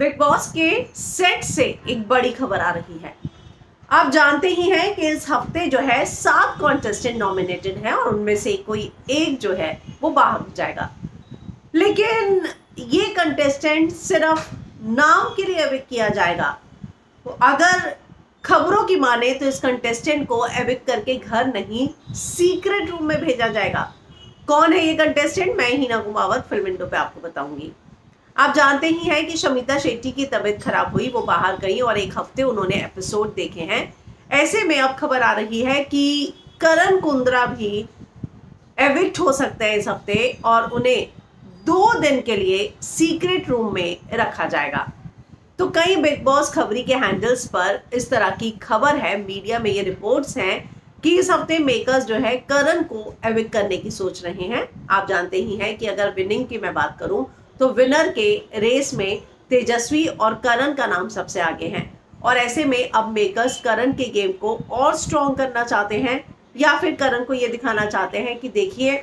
Big boss के set से एक बड़ी खबर आ रही है। आप जानते ही हैं कि इस हफ़्ते जो है सात कॉन्टेस्टेंट नॉमिनेटेड हैं और उनमें से कोई एक जो है वो बाहर जाएगा। लेकिन ये कंटेस्टेंट सिर्फ़ नाम के लिए एविक किया जाएगा। तो अगर खबरों की माने तो इस कंटेस्टेंट को एविक करके घर नहीं सीक्रेट रूम में भेजा जाएगा। कौन है ये कंटेस्टेंट मैं ही ना कुमावत फ़िल्म इंडो पे आपको बताऊँगी। आप जानते ही हैं कि शमिता शेट्टी की तबीयत खराब हुई, वो बाहर गई और एक हफ़्ते उन्होंने एपिसोड देखे हैं। ऐसे में अब खबर आ रही है कि करण कुंद्रा भी एविक्ट हो सकते हैं इस हफ़्ते और उन्हें दो दिन के लिए सीक्रेट रूम में रखा जाएगा। तो कई बिग बॉस खबरी के हैंडल्स पर इस तरह की खबर है। मीडिया में ये रिपोर्ट्स हैं कि इस हफ़्ते मेकर्स जो है करण को एविक करने की सोच रहे हैं। आप जानते ही हैं कि अगर विनिंग की मैं बात करूँ तो विनर के रेस में तेजस्वी और करण का नाम सबसे आगे है। और ऐसे में अब मेकर्स करण के गेम को और स्ट्रॉन्ग करना चाहते हैं, या फिर करण को ये दिखाना चाहते हैं कि देखिए,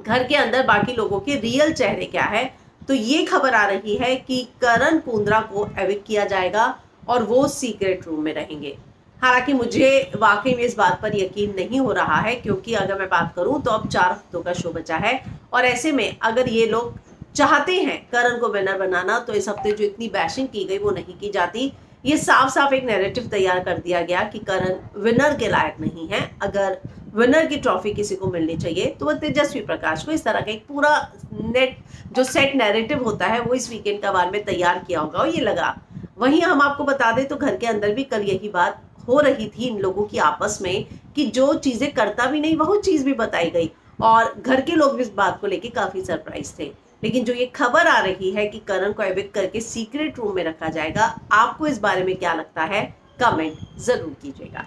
घर के अंदर बाकी लोगों के रियल चेहरे क्या है? तो ये खबर आ रही है कि करण कुंद्रा को एविक किया जाएगा और वो सीक्रेट रूम में रहेंगे। हालाँकि मुझे वाकई में इस बात पर यकीन नहीं हो रहा है, क्योंकि अगर मैं बात करूँ तो अब चार हफ्तों का शो बचा है। और ऐसे में अगर ये लोग चाहते हैं करण को विनर बनाना तो इस हफ़्ते जो इतनी बैशिंग की गई, वो नहीं की जाती। ये साफ़ साफ़ एक नैरेटिव तैयार कर दिया गया कि करण विनर के लायक नहीं है। अगर विनर की ट्रॉफी किसी को मिलनी चाहिए तो वह तेजस्वी प्रकाश को इस तरह का एक पूरा नेट जो सेट नैरेटिव होता है, वो इस वीकेंड का बार में तैयार किया होगा, और ये लगा। वहीं हम आपको बता दें तो घर के अंदर भी कल यही बात हो रही थी इन लोगों की आपस में, कि जो चीज़ें करता भी नहीं, वह चीज़ भी बताई गई। और घर के लोग भी इस बात को लेके काफ़ी सरप्राइज़ थे। लेकिन जो ये खबर आ रही है कि करण को एविक करके सीक्रेट रूम में रखा जाएगा, आपको इस बारे में क्या लगता है? कमेंट ज़रूर कीजिएगा।